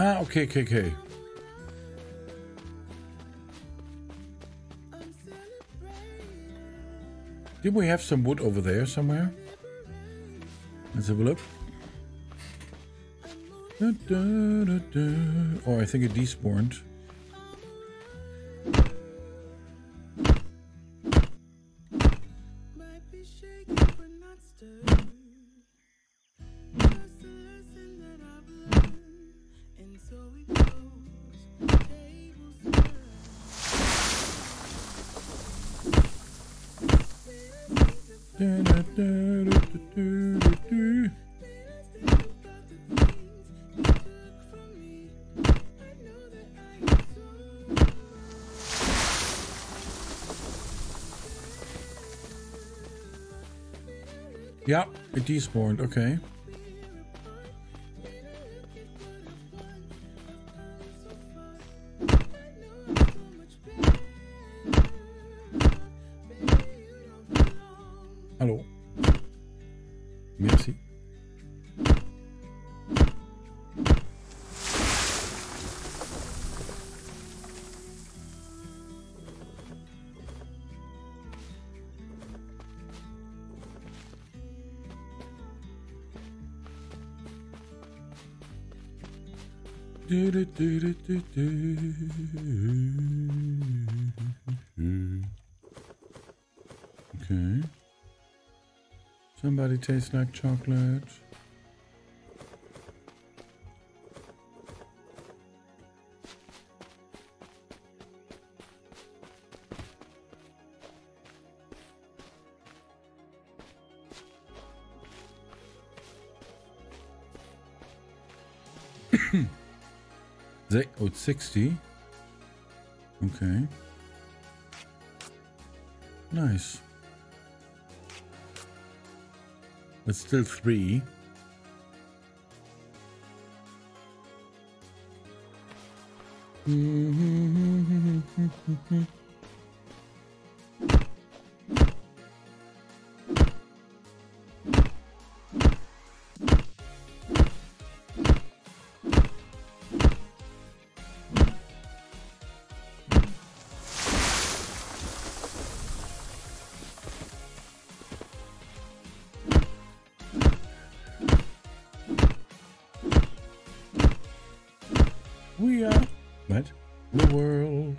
Ah, okay, okay, okay. Did we have some wood over there somewhere? Let's have a look. Da, da, da, oh, I think it despawned. Yeah, it despawned, okay. Tastes like chocolate. Oh, it's 60. Okay. Nice. But still three. We are what? The world.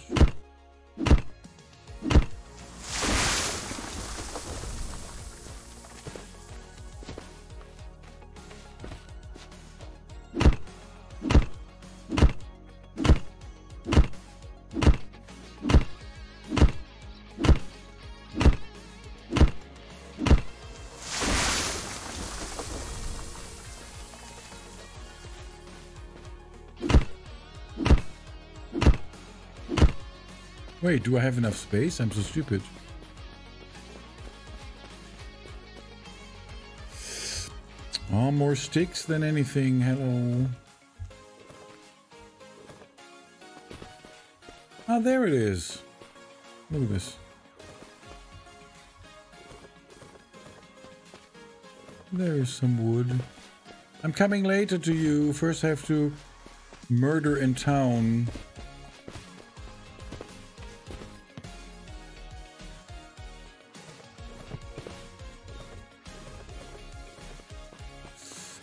Wait, do I have enough space? I'm so stupid. Oh, more sticks than anything. Hello. Ah, there it is. Look at this. There is some wood. I'm coming later to you. First I have to murder in town.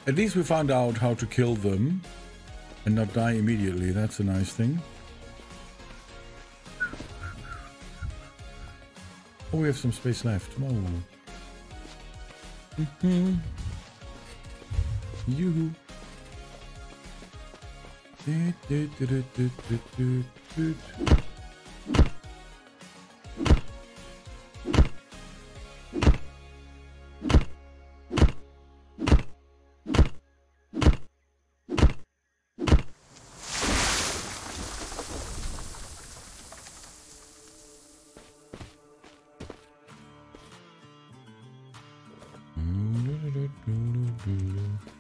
At least we found out how to kill them and not die immediately. That's a nice thing. Oh, we have some space left. Oh. Mm hmm You. Do, do, do, do, do, do.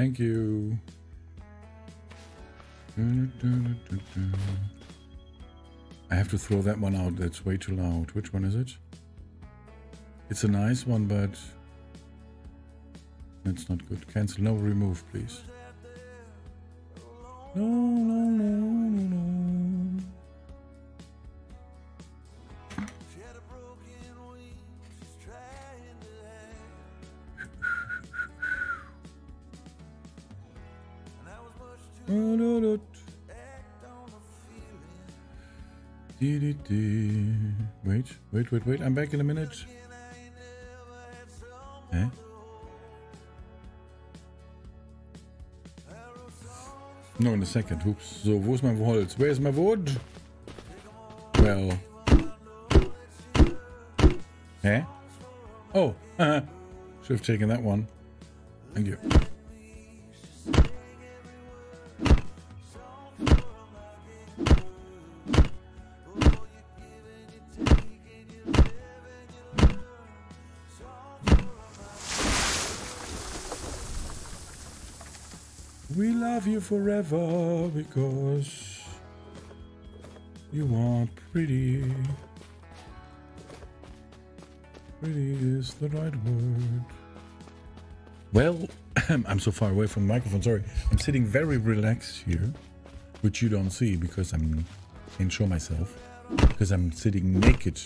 Thank you. I have to throw that one out. That's way too loud. Which one is it? It's a nice one, but that's not good. Cancel. No, remove, please. No, no, no, no, no. Wait, wait, wait, wait. I'm back in a minute. Eh? No, in a second. Oops. So, wo ist mein Holz? Where is my wood? Well. Eh? Oh. Should have taken that one. Thank you. Love you forever because you are pretty. Pretty is the right word. Well, I'm so far away from the microphone, sorry. I'm sitting very relaxed here, which you don't see because I'm can't show myself. Because I'm sitting naked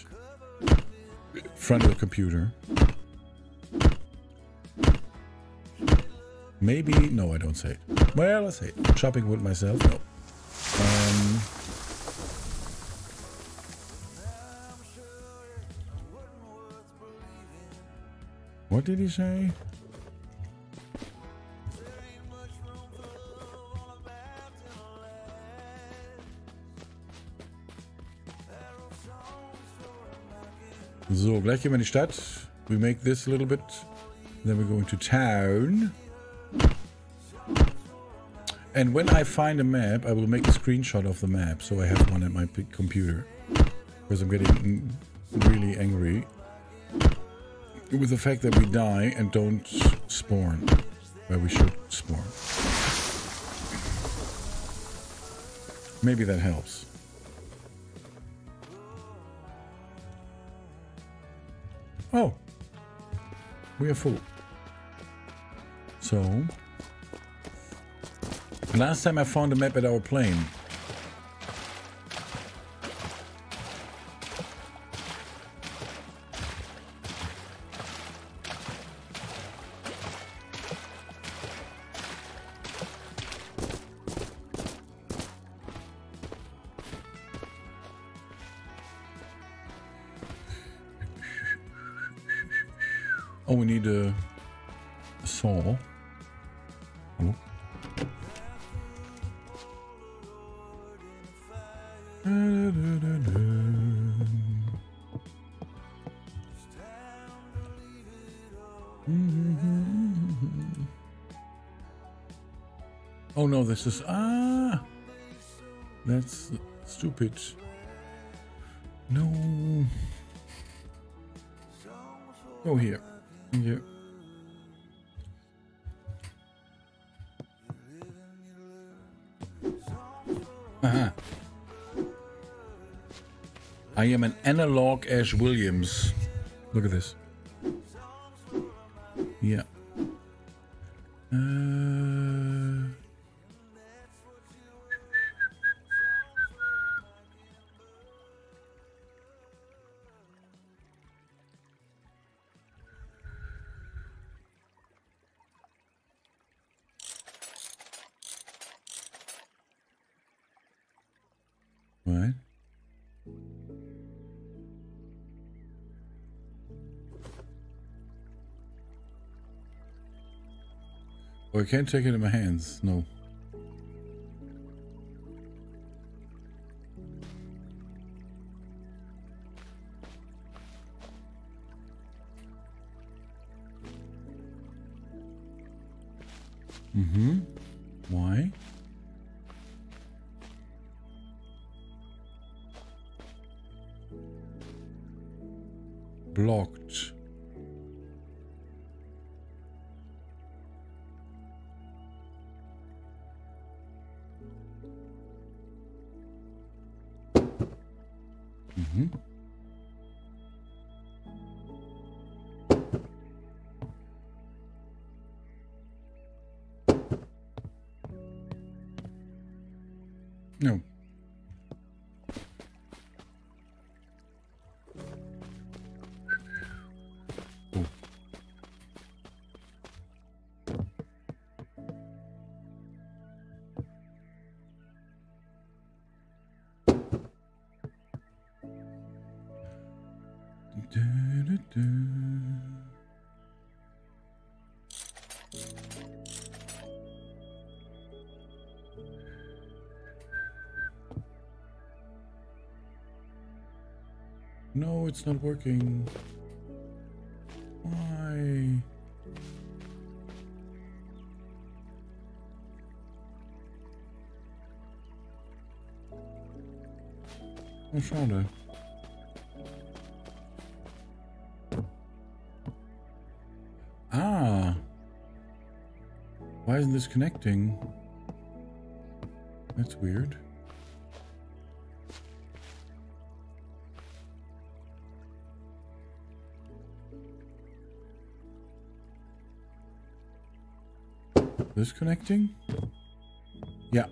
in front of the computer. Maybe, no, I don't say it. Well, I say it. Shopping with myself, no. Um, what did he say? So, gleich gehen wir in die Stadt. We make this a little bit. Then we're going to town. And when I find a map, I will make a screenshot of the map so I have one at my computer. Because I'm getting really angry with the fact that we die and don't spawn where we should spawn. Maybe that helps. Oh, we are full. So, last time I found a map at our plane. Oh, we need a, saw. Oh no, this is ah. That's stupid. No. Go here. You. Aha. I am an analog Ash Williams. Look at this. Yeah. Uh, Oh, I can't take it in my hands. No. Mm-hmm. Why? blocked. Mm-hmm. No. No, it's not working. Why? Oh, schade. Ah. Why isn't this connecting? That's weird. This connecting? Yeah.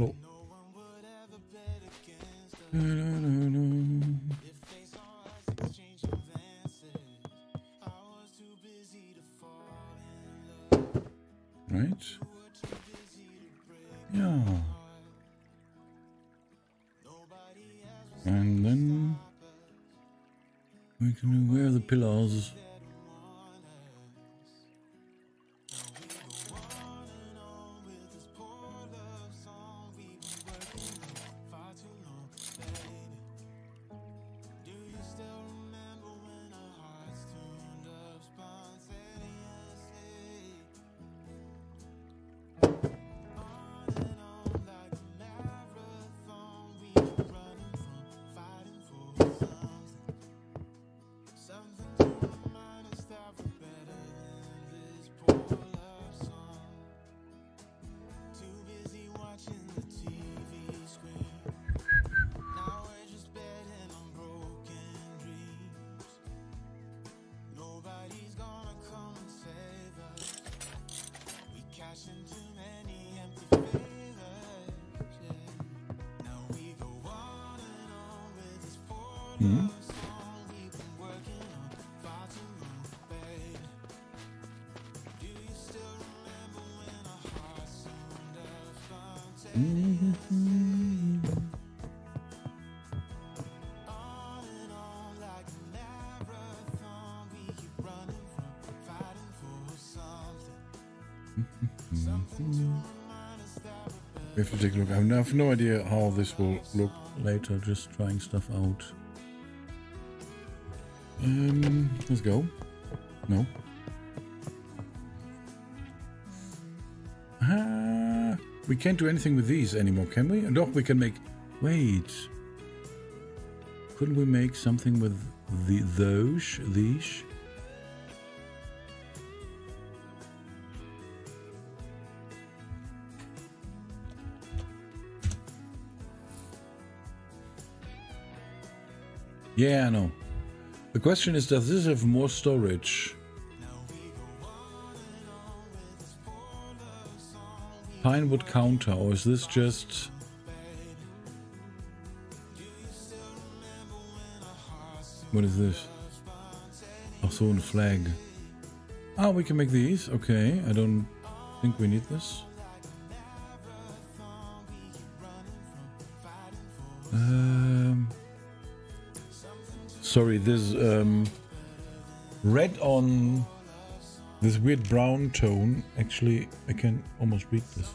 Right? Yeah. And then we can wear the pillows. We're We have to take a look. I have no idea how this will look later, just trying stuff out. Um, let's go. No. Ah, we can't do anything with these anymore, can we? No, we can make. Wait. Couldn't we make something with the those these? Yeah, I know. The question is, does this have more storage? Pinewood counter, or is this just... What is this? Also a flag. Ah, we can make these. Okay, I don't think we need this. Um, sorry, this um, red on this weird brown tone. Actually, I can almost read this.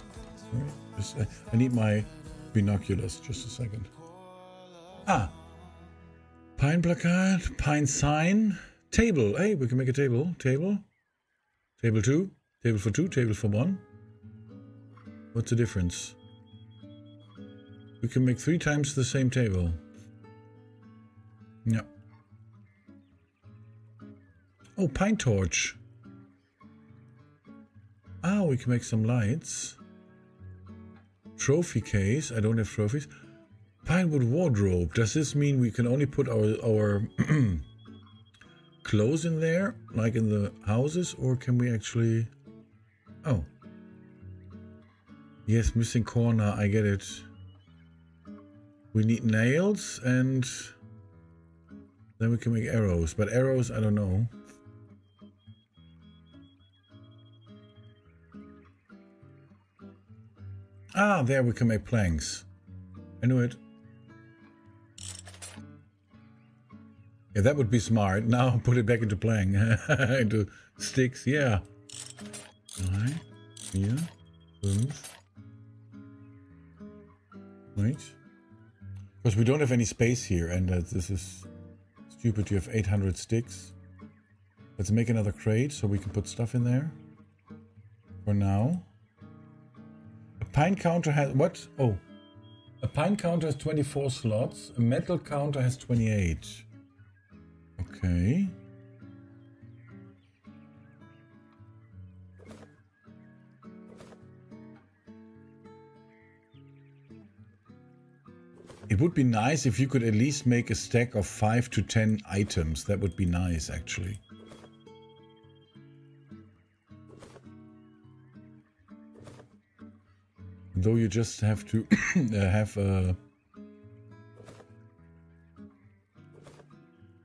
Right? Just, I, I need my binoculars. Just a second. Ah, pine placard, pine sign, table. Hey, we can make a table. Table, table two, table for two, table for one. What's the difference? We can make three times the same table. Yeah. Oh, pine torch. Ah, we can make some lights. Trophy case. I don't have trophies. Pinewood wardrobe. Does this mean we can only put our our clothes in there, like in the houses, or can we actually? Oh. Yes, missing corner. I get it. We need nails and then we can make arrows. But arrows, I don't know. Ah, there we can make planks. I knew it. Yeah, that would be smart. Now put it back into plank. into sticks, yeah. Drei, vier, fünf. Wait. Because we don't have any space here and uh, this is stupid. You have 800 sticks. Let's make another crate so we can put stuff in there. For now. Pine counter has... What? Oh. A pine counter has 24 slots. A metal counter has 28. Okay. It would be nice if you could at least make a stack of 5 to 10 items. That would be nice, actually. Though you just have to uh, have a...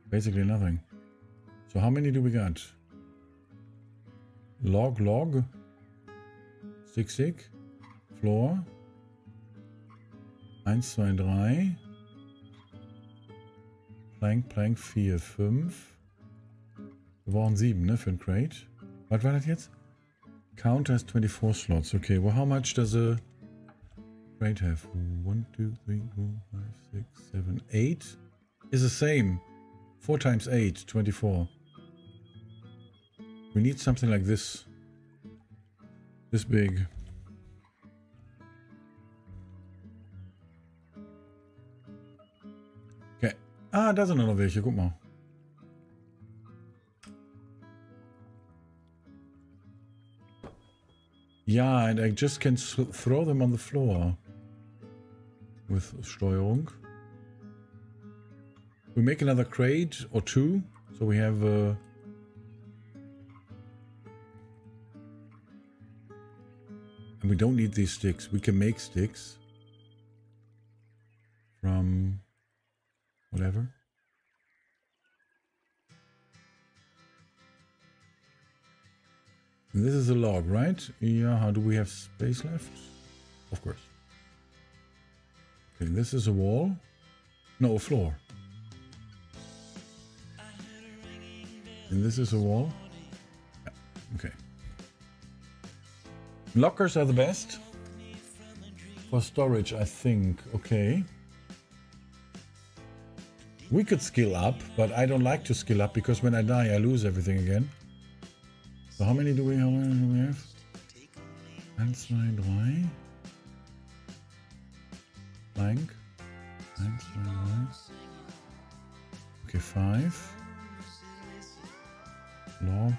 Basically nothing. So how many do we got? Log, log. Stick, stick. Floor. 1, 2, 3. Plank, Plank, 4, 5. Wir brauchen 7, ne, für ein Crate. Was war das jetzt? Counter has 24 slots. Okay, well, how much does a crate have? 1, 2, 3, 4, 5, 6, 7, 8. Is the same. 4 times 8, 24. We need something like this. This big. Okay. Ah, da sind noch welche. Guck mal. Yeah, and I just can throw them on the floor with Steuerung. We make another crate or two, so we have uh, and we don't need these sticks. We can make sticks from whatever. And this is a log, right? Yeah, how do we have space left? Of course. Okay, this is a wall. No, a floor. And this is a wall. Yeah, okay. Lockers are the best. For storage, I think. Okay. We could skill up, but I don't like to skill up because when I die, I lose everything again. So how many do we, how many do we have? 1, 2, 3. Blank. 1, 2, 3. Okay, 5. Log.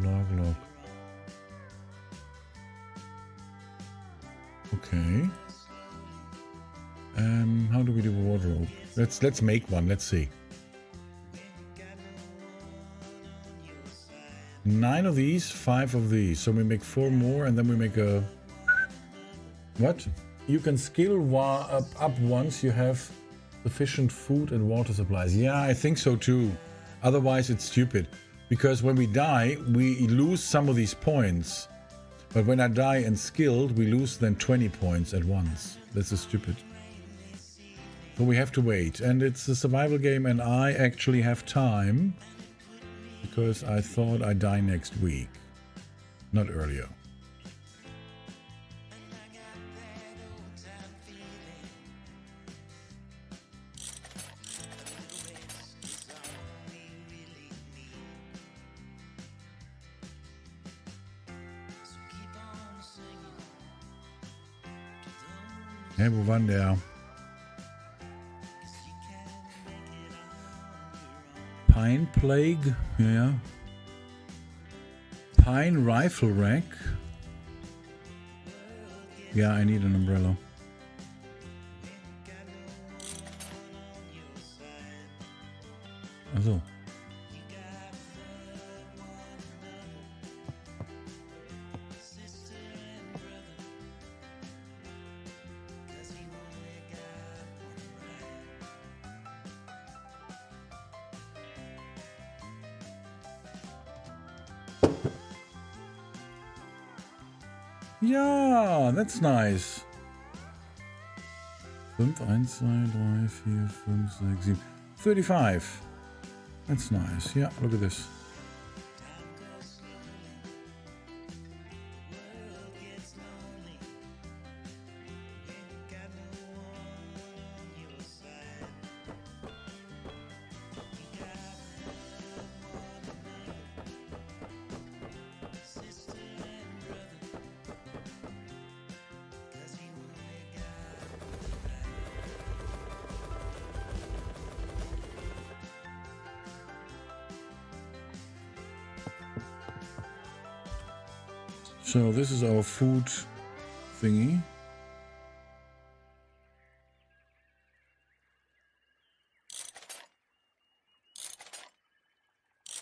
Log, log. Okay. Um, how do we do a wardrobe? Let's let's make one. Let's see. Nine of these, five of these. So we make four more, and then we make a. What? You can skill up, up once you have sufficient food and water supplies. Yeah, I think so too. Otherwise, it's stupid. Because when we die, we lose some of these points. But when I die and skilled, we lose then 20 points at once. This is stupid. So we have to wait. And it's a survival game and I actually have time because I thought I'd die next week, not earlier. Hä, wo war der? Pine Plague, ja, ja. Pine Rifle Rack. Yeah, I need an umbrella. Ja, that's nice. 5, 1, 2, 3, 4, 5, 6, 7. 35. That's nice. Yeah, look at this. This is our food thingy.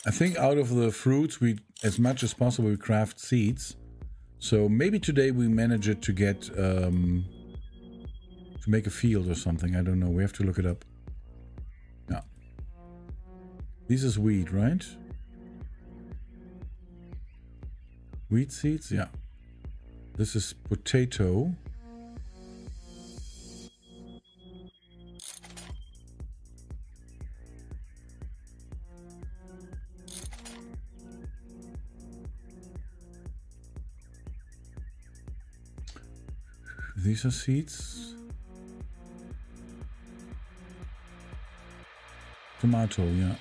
I think out of the fruits, we, as much as possible, we craft seeds. So maybe today we manage it to get, um, to make a field or something. I don't know. We have to look it up. Yeah. This is wheat, right? Wheat seeds, yeah. This is potato. These are seeds. Tomato, yeah.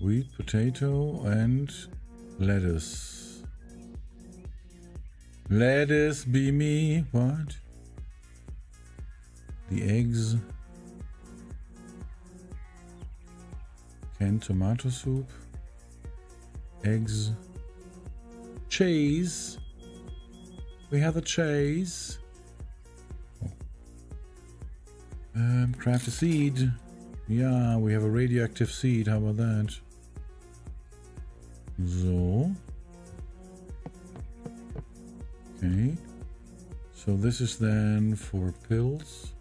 Wheat, potato, and lettuce. Lettuce be me. What? The eggs. Canned tomato soup. Eggs. Cheese. We have the cheese. Oh. Um, craft a seed. Yeah, we have a radioactive seed. How about that? This is then for pills.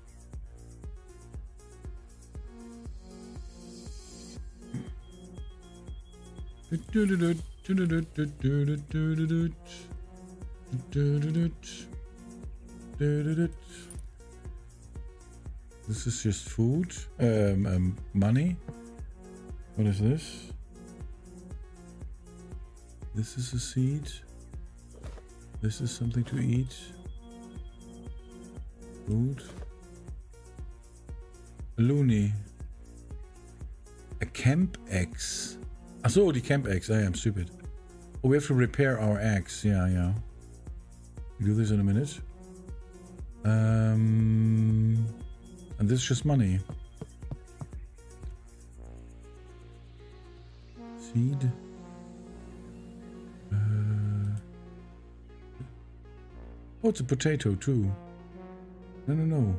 This is just food, um, um, money. What is this? This is a seed. This is something to eat. Food. A Loonie. A camp axe. Ah, so the camp axe. I am stupid. Oh, we have to repair our axe. Yeah, yeah. We do this in a minute. Um, and this is just money. Seed. Uh, oh, it's a potato too. No, no, no.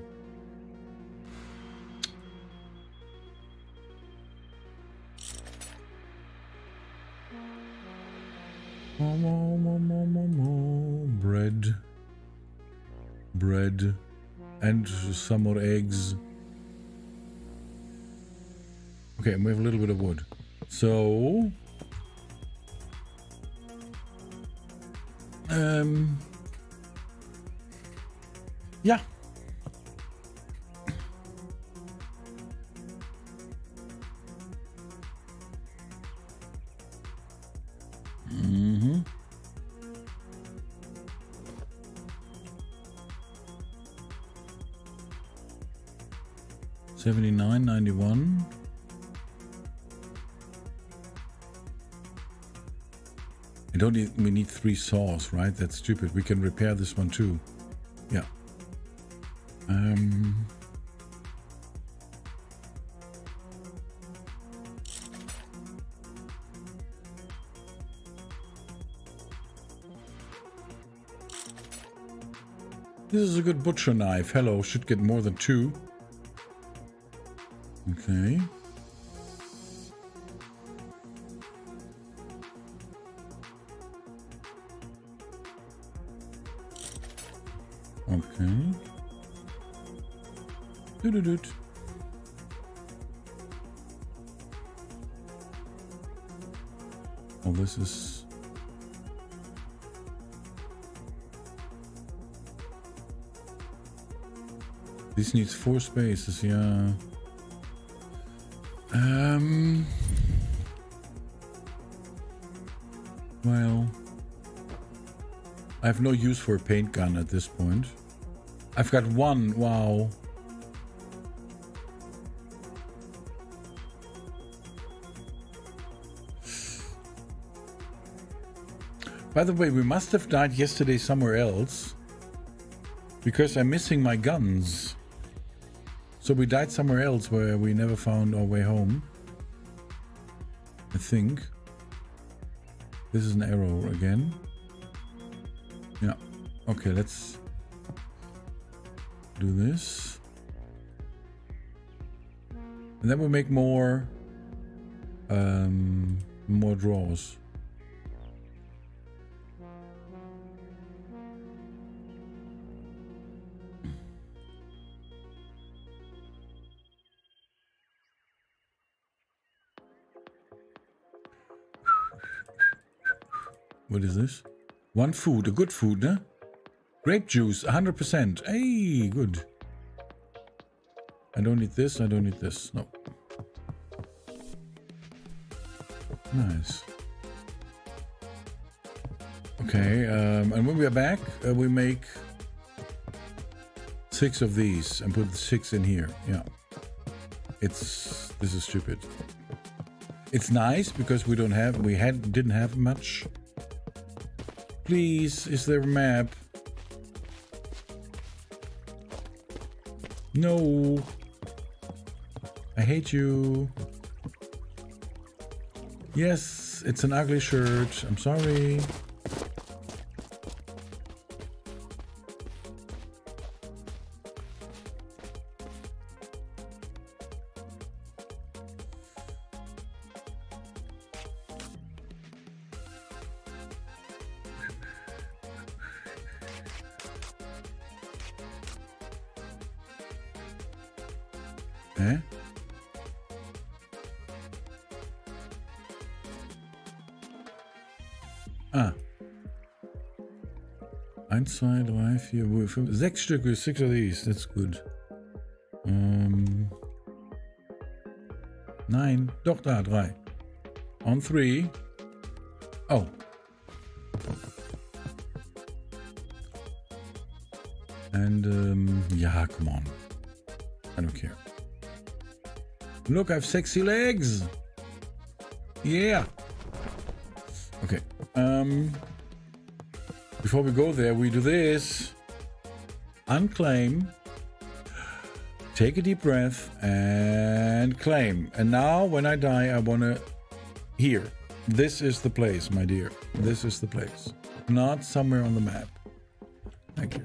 Bread. Bread. And some more eggs. Okay, and we have a little bit of wood. So... Um, yeah. 21. Only we need three saws, right? That's stupid. We can repair this one too. Yeah. Um... This is a good butcher knife. Hello, should get more than two. Okay. Okay. Doo-doo-doot. Oh, this is... This needs four spaces, yeah. Um... Well... I have no use for a paint gun at this point. I've got one, wow. By the way, we must have died yesterday somewhere else. Because I'm missing my guns. So we died somewhere else where we never found our way home. I think. This is an arrow again. Yeah. Okay, let's do this. And then we make more um more draws. What is this? One food, a good food, ne? Grape juice, 100%. Hey, good. I don't need this, I don't need this. No. Nice. Okay, um, and when we are back, uh, we make six of these and put six in here. Yeah. It's, this is stupid. It's nice because we don't have, we had, didn't have much. Please, is there a map? No. I hate you. Yes, it's an ugly shirt. I'm sorry. Zwei, drei, vier, fünf, sechs Stücke, six of these. That's good. Ähm. Nein, doch da, drei. On three. Oh. And, um, yeah, come on. I don't care. Look, I have sexy legs. Yeah. Okay. Um. Before we go there, we do this. Unclaim. Take a deep breath and claim. And now, when I die, I want to. Here. This is the place, my dear. This is the place. Not somewhere on the map. Thank you.